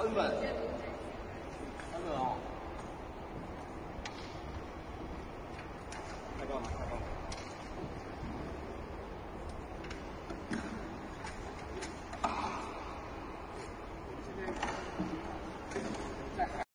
恩稳，恩稳啊、哦，在？干嘛？